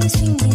things we.